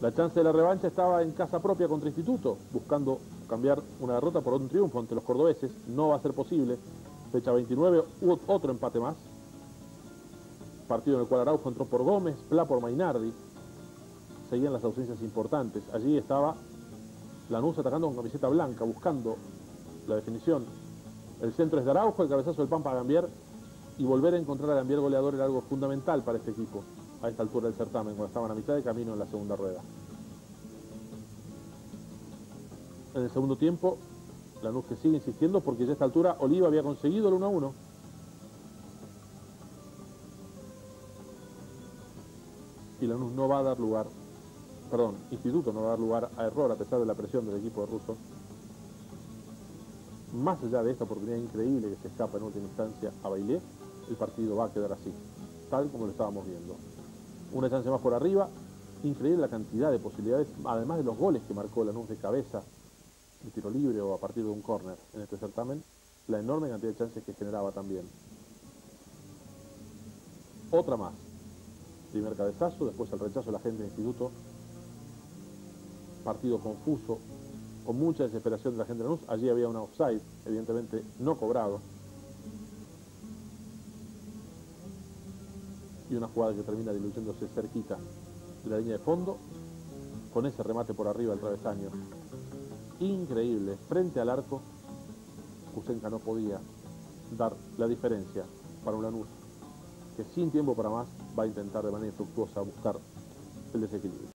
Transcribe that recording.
La chance de la revancha estaba en casa propia contra Instituto, buscando cambiar una derrota por un triunfo ante los cordobeses. No va a ser posible. Fecha 29, hubo otro empate más. Partido en el cual Araujo entró por Gómez, Pla por Mainardi. Seguían las ausencias importantes. Allí estaba Lanús atacando con camiseta blanca, buscando la definición. El centro es de Araujo, el cabezazo del Pampa a Gambier. Y volver a encontrar a Gambier goleador era algo fundamental para este equipo a esta altura del certamen, cuando estaban a mitad de camino en la segunda rueda. En el segundo tiempo, Lanús que sigue insistiendo porque ya a esta altura Oliva había conseguido el 1 a 1. Y Lanús no va a dar lugar, perdón, Instituto no va a dar lugar a error a pesar de la presión del equipo de Russo. Más allá de esta oportunidad increíble que se escapa en última instancia a Bailé, el partido va a quedar así, tal como lo estábamos viendo una chance más por arriba, increíble la cantidad de posibilidades, además de los goles que marcó Lanús de cabeza, de tiro libre o a partir de un córner en este certamen, la enorme cantidad de chances que generaba también. Otra más. Primer cabezazo, después el rechazo de la gente del instituto. Partido confuso, con mucha desesperación de la gente de Lanús. Allí había una offside, evidentemente no cobrado. Y una jugada que termina diluyéndose cerquita de la línea de fondo, con ese remate por arriba del travesaño. Increíble, frente al arco, Kusenka no podía dar la diferencia para un Lanús que sin tiempo para más va a intentar de manera infructuosa buscar el desequilibrio.